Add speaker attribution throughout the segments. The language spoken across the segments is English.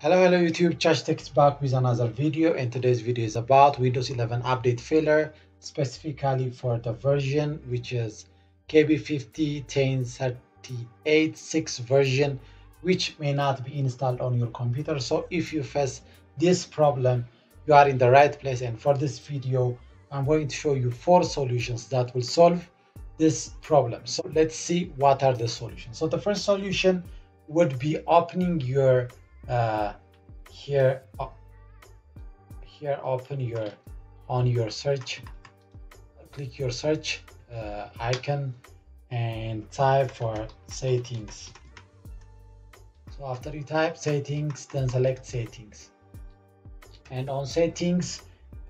Speaker 1: Hello, hello YouTube, Chachi Tech is back with another video and today's video is about Windows 11 update failure specifically for the version which is KB5010386 version which may not be installed on your computer. So if you face this problem, you are in the right place and for this video, I'm going to show you four solutions that will solve this problem. So let's see what are the solutions. So the first solution would be opening your uh, here uh, here open your on your search click your search uh, icon and type for settings. So after you type settings then select settings. And on settings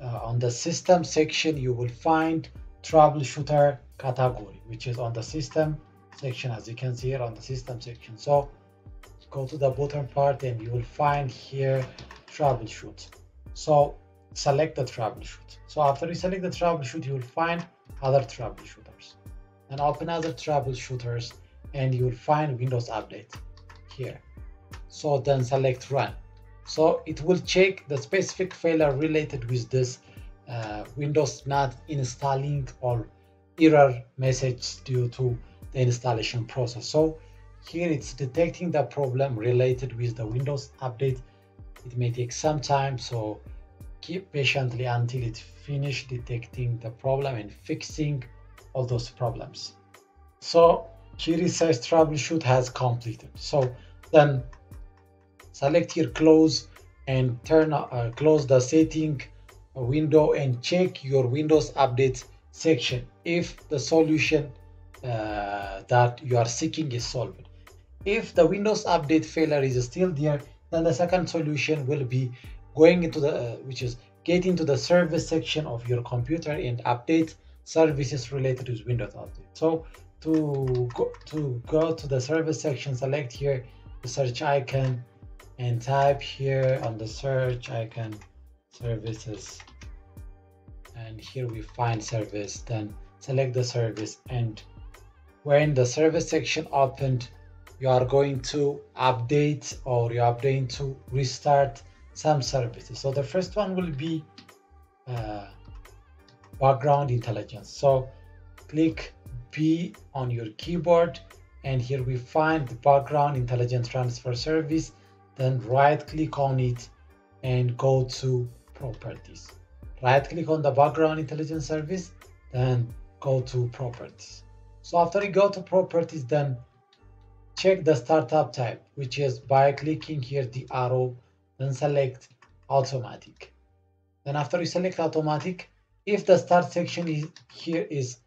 Speaker 1: uh, on the system section you will find troubleshooter category which is on the system section as you can see here on the system section. So go to the bottom part and you will find here troubleshoot. So select the troubleshoot. So after you select the troubleshoot you will find other troubleshooters. And open other troubleshooters and you will find windows update here. So then select run. So it will check the specific failure related with this uh, windows not installing or error message due to the installation process. So here it's detecting the problem related with the Windows update. It may take some time, so keep patiently until it finish detecting the problem and fixing all those problems. So Kiri says troubleshoot has completed. So then select here close and turn uh, close the setting window and check your Windows update section if the solution uh, that you are seeking is solved. If the Windows Update failure is still there, then the second solution will be going into the, uh, which is get into the service section of your computer and update services related to Windows Update. So to go to go to the service section, select here the search icon and type here on the search icon services and here we find service then select the service and when the service section opened you are going to update or you are going to restart some services. So the first one will be uh, background intelligence. So click B on your keyboard and here we find the background intelligence transfer service. Then right click on it and go to properties. Right click on the background intelligence service, then go to properties. So after you go to properties, then check the startup type, which is by clicking here the arrow, then select automatic. Then after you select automatic, if the start section is here is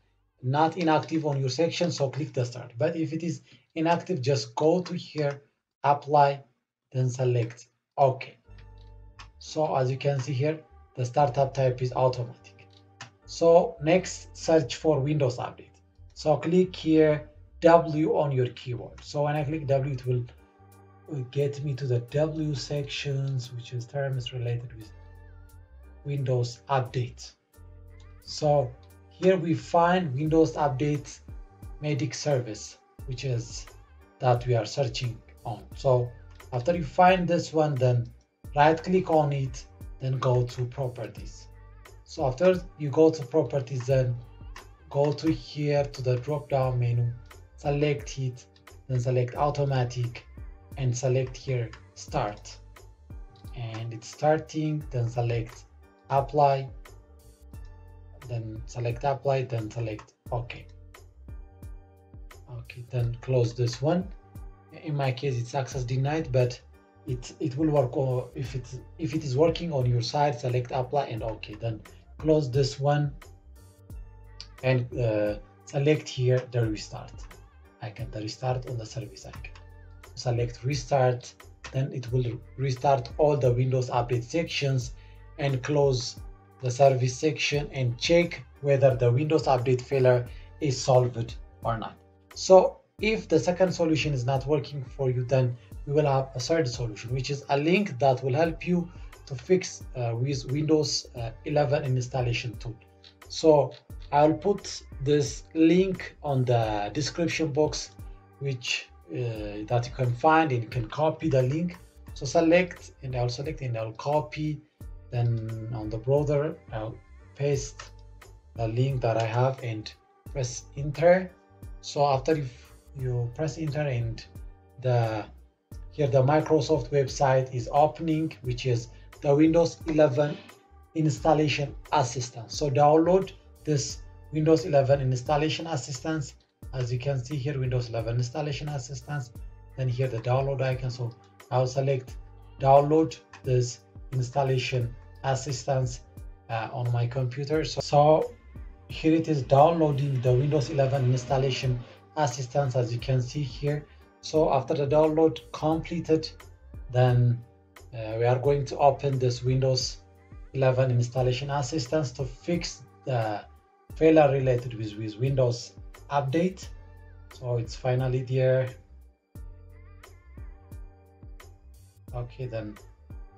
Speaker 1: not inactive on your section, so click the start. But if it is inactive, just go to here, apply, then select OK. So as you can see here, the startup type is automatic. So next, search for Windows Update. So click here, W on your keyboard. So when I click W, it will get me to the W sections, which is terms related with Windows Update. So here we find Windows Update Medic Service, which is that we are searching on. So after you find this one, then right click on it, then go to properties. So after you go to properties, then go to here to the drop down menu select it, then select automatic and select here start. And it's starting, then select apply, then select apply, then select OK. Okay, then close this one. In my case, it's access denied, but it it will work or if it's if it is working on your side select apply and okay then close this one and uh, select here the restart icon, the restart on the service icon. Select restart, then it will restart all the Windows Update sections and close the service section and check whether the Windows Update failure is solved or not. So if the second solution is not working for you, then we will have a third solution, which is a link that will help you to fix uh, with Windows uh, 11 installation tool. So I'll put this link on the description box, which uh, that you can find and you can copy the link. So select and I'll select and I'll copy. Then on the browser I'll paste the link that I have and press enter. So after you press enter and the here the Microsoft website is opening which is the Windows 11 installation assistant. So download this Windows 11 installation assistance. As you can see here Windows 11 installation assistance. Then here the download icon. So I'll select download this installation assistance uh, on my computer. So, so here it is downloading the Windows 11 installation assistance as you can see here. So after the download completed then uh, we are going to open this Windows 11 installation assistance to fix the failure related with, with Windows update. So it's finally there. Okay then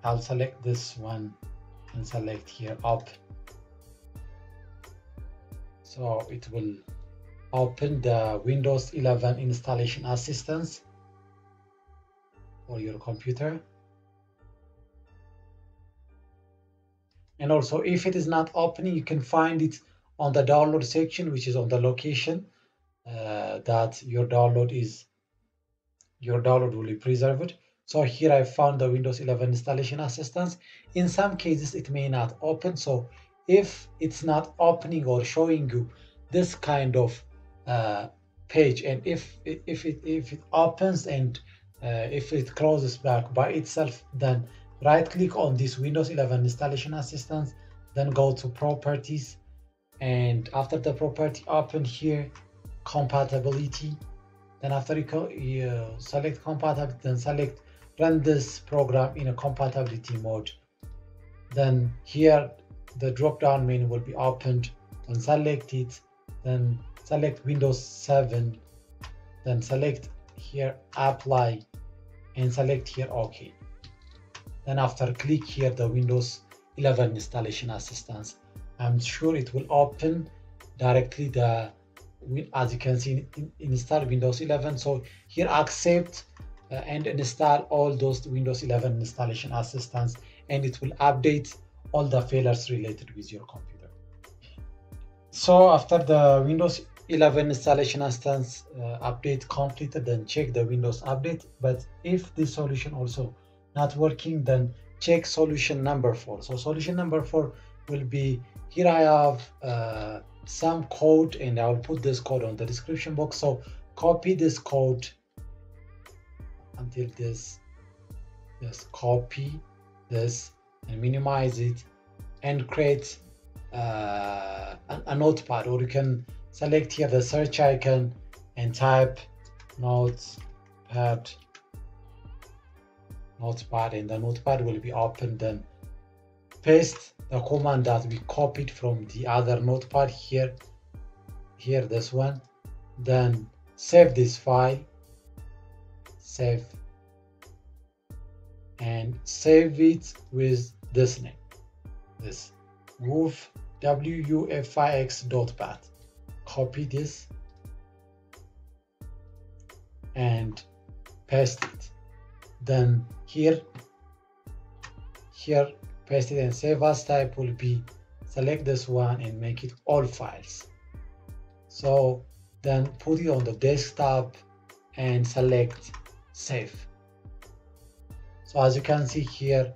Speaker 1: I'll select this one and select here up. So it will open the Windows 11 installation assistance for your computer. And also if it is not opening you can find it on the download section which is on the location uh, that your download is your download will be preserved. So here I found the Windows 11 installation assistance. In some cases it may not open. So if it's not opening or showing you this kind of uh, page and if if it if it opens and uh, if it closes back by itself then right click on this Windows 11 installation assistance then go to properties and after the property open here compatibility then after you, you select compatibility then select run this program in a compatibility mode. Then here the drop down menu will be opened and select it then select windows 7 then select here apply and select here ok. Then after click here the windows 11 installation assistance i'm sure it will open directly the as you can see install windows 11 so here accept uh, and install all those windows 11 installation assistance and it will update all the failures related with your computer. So after the windows 11 installation assistance uh, update completed then check the windows update. But if this solution also not working then check solution number four. So solution number four will be here i have uh, some code and I'll put this code on the description box. So copy this code until this, just copy this and minimize it and create uh, a, a notepad or you can select here the search icon and type notepad notepad and the notepad will be opened then paste the command that we copied from the other notepad here here this one then save this file save and save it with this name this woof wufix.bat copy this and paste it. Then here here paste it and save as type will be select this one and make it all files. So then put it on the desktop and select save. So as you can see here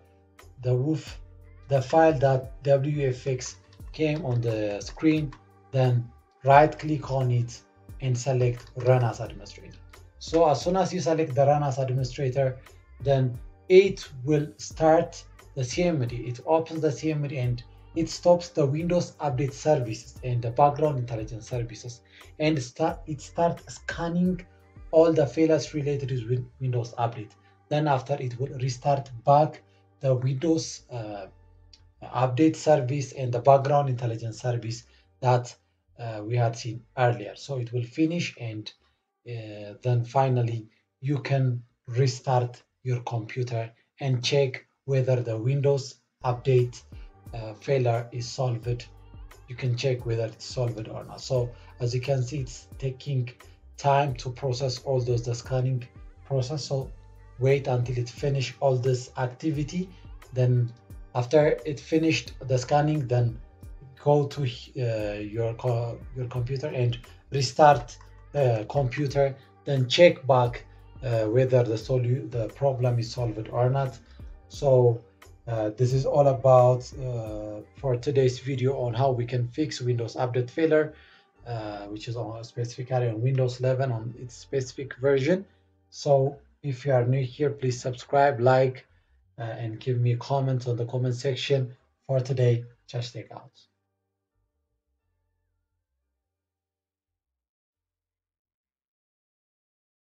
Speaker 1: the woof the file that wfx came on the screen then right click on it and select run as administrator. So as soon as you select the run as administrator then it will start the CMD. It opens the CMD and it stops the Windows Update services and the background intelligence services and start it starts scanning all the failures related with Windows Update. Then after it will restart back the Windows uh, Update service and the background intelligence service that uh, we had seen earlier. So it will finish and uh, then finally you can restart your computer and check whether the Windows update uh, failure is solved. You can check whether it's solved or not. So as you can see, it's taking time to process all those the scanning process. So wait until it finish all this activity then after it finished the scanning then go to uh, your co your computer and restart the computer then check back uh, whether the the problem is solved or not so uh, this is all about uh, for today's video on how we can fix windows update failure uh, which is on specifically on windows 11 on its specific version. So if you are new here please subscribe like uh, and give me a comment on the comment section. For today just take out